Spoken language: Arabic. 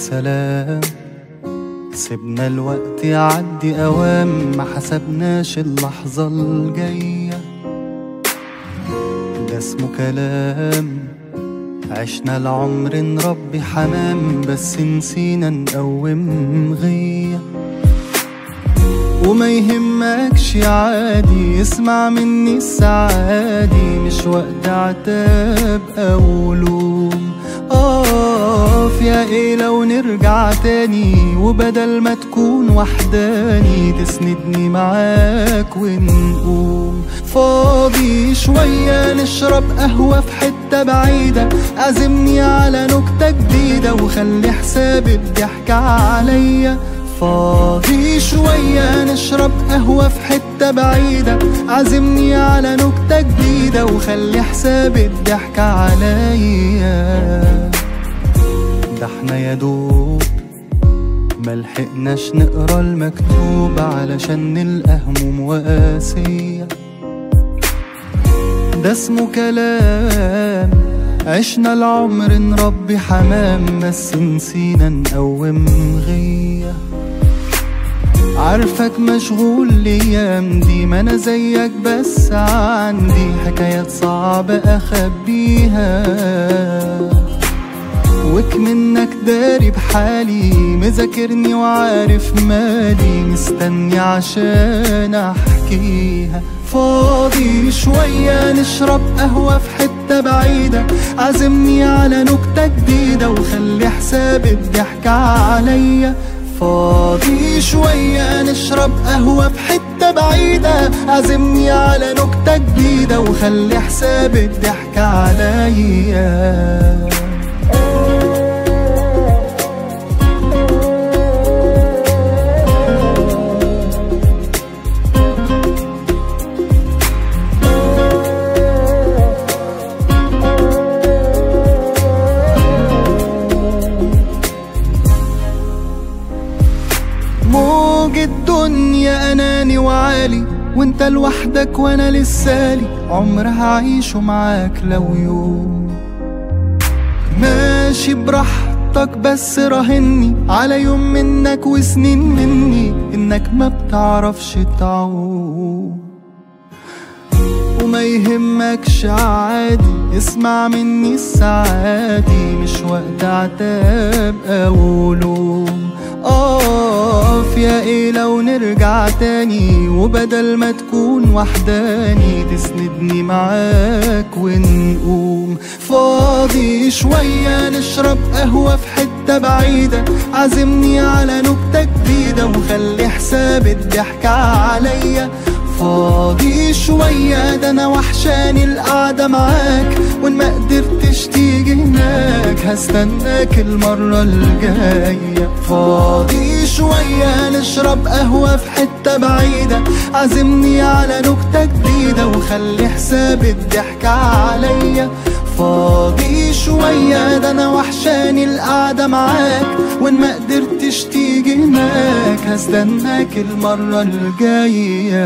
سلام. سيبنا الوقت يعدي أوام ما حسبناش اللحظة الجاية. ده اسمه كلام. عشنا العمر نربي حمام بس نسينا نقوم غية. وما يهمكش عادي اسمع مني السعادي. مش وقت عتاب أو لوم. يا إيه لو نرجع تاني؟ وبدل ما تكون وحداني تسندني معاك ونقوم. فاضي شوية نشرب قهوة في حتة بعيدة. عزمني على نكتة جديدة وخلي حساب الضحك عليا. فاضي شوية نشرب قهوة في حتة بعيدة. عزمني على نكتة جديدة وخلي حساب الضحك عليا. إحنا يا دوب ملحقناش نقرا المكتوب علشان نلقى هموم وقاسية ده اسمه كلام عشنا العمر نربي حمام بس نسينا نقوم غية. عارفك مشغول الأيام دي ما أنا زيك بس عندي حكايات صعبة أخبيها. وك منك داري بحالي مذاكرني وعارف مالي. مستني عشان أحكيها. فاضي شوية نشرب قهوة في حتة بعيدة. عزمني على نكتة جديدة وخلي حساب الضحك عليا. فاضي شوية نشرب قهوة في حتة بعيدة. عزمني على نكتة جديدة وخلي حساب الضحك عليا. وعالي وانت لوحدك وأنا لسالي عمر هعيشه معاك لو يوم. ماشي براحتك بس راهني على يوم منك وسنين مني إنك ما بتعرفش تعوم. وما يهمكش عادي اسمع مني السعادي مش وقت عتاب أو اقف يا إيه لو نرجع تاني وبدل ما تكون وحداني تسندني معاك ونقوم. فاضي شوية نشرب قهوة في حتة بعيدة عزمني على نكتة جديدة وخلي حساب الضحك عليا. فاضي شوية ده أنا وحشاني القعدة معاك وإن هستناك المرة الجاية. فاضي شوية نشرب قهوة في حتة بعيدة. عزمني على نكتة جديدة وخلي حساب الضحك عليا. فاضي شوية ده أنا وحشاني القعدة معاك. وإن ما قدرتش تيجي هناك هستناك المرة الجاية.